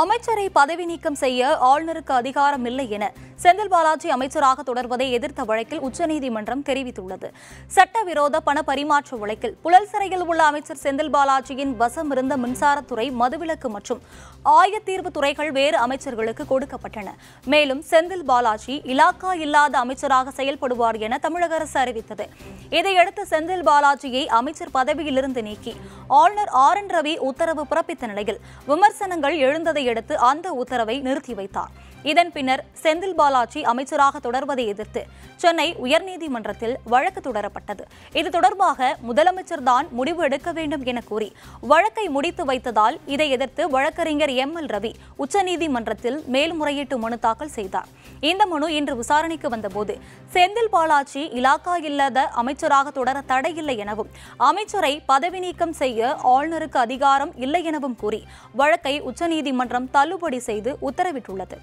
அமைச்சரை பதவி நீக்கம் செய்ய ஆளுநருக்கு அதிகாரம் இல்லை என செந்தில் பாலாஜி அமைச்சராக தொடர்வதை எதிர்த்த வழக்கில் உச்சநீதிமன்றம் தெரிவித்துள்ளது. சட்டவிரோத பண பரிமாற்ற வழக்கில் புழல் சிறையில் உள்ள அமைச்சர் செந்தில் பாலாஜியின் வசம் இருந்த மின்சாரத்துறை மதுவிலக்கு மற்றும் ஆயத்தீர்வு துறைகள் வேறு அமைச்சர்களுக்கு கொடுக்கப்பட்டன. மேலும் செந்தில் பாலாஜி இலாக்கா இல்லாத அமைச்சராக செயல்படுவார் என தமிழக அரசு அறிவித்தது. இதையடுத்து செந்தில் பாலாஜியை அமைச்சர் பதவியிலிருந்து நீக்கி ஆளுநர் ஆர் என் ரவி உத்தரவு பிறப்பித்த நிலையில் விமர்சனங்கள் எழுந்ததை இதையடுத்து அந்த உத்தரவை நிறுத்தி வைத்தார். இதன் பின்னர் செந்தில் பாலாஜி அமைச்சராக தொடர்வதை எதிர்த்து சென்னை உயர்நீதிமன்றத்தில் வழக்கு தொடரப்பட்டது. இது தொடர்பாக முதலமைச்சர் தான் முடிவு எடுக்க வேண்டும் என கூறி வழக்கை முடித்து வைத்ததால் இதை எதிர்த்து வழக்கறிஞர் எம். எல். ரவி உச்சநீதிமன்றத்தில் மேல்முறையீட்டு மனு தாக்கல் செய்தார். இந்த மனு இன்று விசாரணைக்கு வந்தபோது செந்தில் பாலாஜி இலாக்கா இல்லாத அமைச்சராக தொடர தடையில்லை எனவும் அமைச்சரை பதவி நீக்கம் செய்ய ஆளுநருக்கு அதிகாரம் இல்லை எனவும் கூறி வழக்கை உச்சநீதிமன்றம் தள்ளுபடி செய்து உத்தரவிட்டுள்ளது.